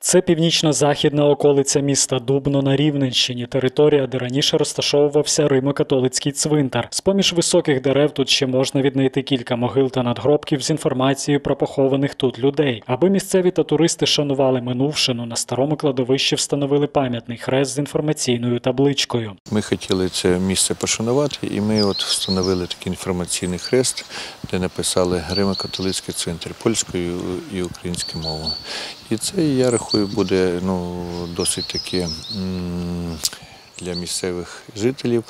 Це північно-західна околиця міста Дубно на Рівненщині, територія, де раніше розташовувався Римо-католицький цвинтар. З-поміж високих дерев тут ще можна віднайти кілька могил та надгробків з інформацією про похованих тут людей. Аби місцеві та туристи шанували минувшину, на старому кладовищі встановили пам'ятний хрест з інформаційною табличкою. Ми хотіли це місце пошанувати, і ми от встановили такий інформаційний хрест, де написали Римо-католицький центр польською і українською мовою. І це, я буде ну, досить таке для місцевих жителів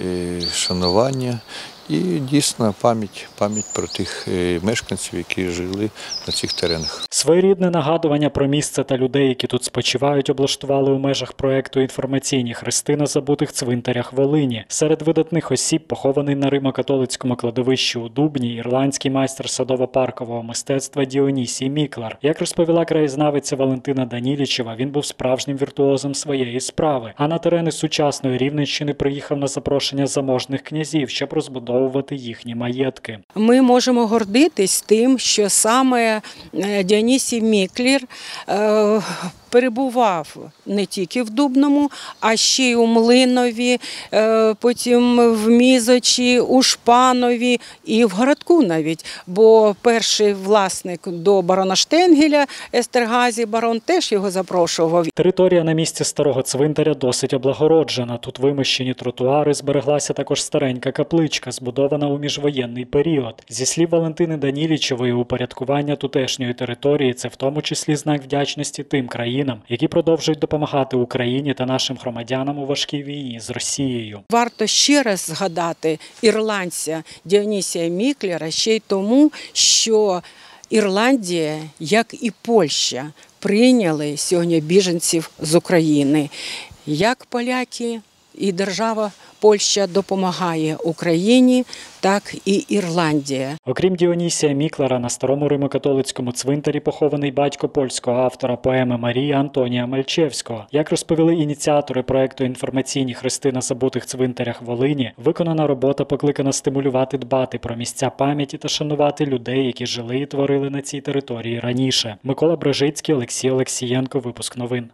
е, шанування і дійсно пам'ять, пам'ять про тих е, мешканців, які жили на цих теренах. Своєрідне нагадування про місце та людей, які тут спочивають, облаштували у межах проекту інформаційні хрести на забутих цвинтарях Волині. Серед видатних осіб похований на Римо-католицькому кладовищі у Дубні ірландський майстер садово-паркового мистецтва Діонісій Міклар. Як розповіла краєзнавиця Валентина Данілічева, він був справжнім віртуозом своєї справи. А на терени сучасної Рівненщини приїхав на запрошення заможних князів, щоб розбудовувати їхні маєтки. Ми можемо гордитись тим, що саме е, Діонісій Міклір е, перебував не тільки в Дубному, а ще й у Млинові, е, потім в Мізочі, у Шпанові і в городку навіть. Бо перший власник до барона Штенгеля Естергазі барон теж його запрошував. Територія на місці старого цвинтаря досить облагороджена. Тут вимощені тротуари, збереглася також старенька капличка, збудована у міжвоєнний період. Зі слів Валентини Данілічевої, упорядкування тутешньої території це в тому числі знак вдячності тим країнам, які продовжують допомагати Україні та нашим громадянам у важкій війні з Росією. Варто ще раз згадати ірландця Діонісія Міклера ще й тому, що Ірландія, як і Польща, прийняли сьогодні біженців з України. Як поляки і держава Польща допомагає Україні, так і Ірландія. Окрім Діонісія Міклера, на старому римокатолицькому цвинтарі похований батько польського автора поеми Марія Антонія Мальчевського. Як розповіли ініціатори проекту інформаційні хрести на забутих цвинтарях Волині, виконана робота покликана стимулювати дбати про місця пам'яті та шанувати людей, які жили і творили на цій території раніше. Микола Брежицький, Олексій Олексієнко. Випуск новин.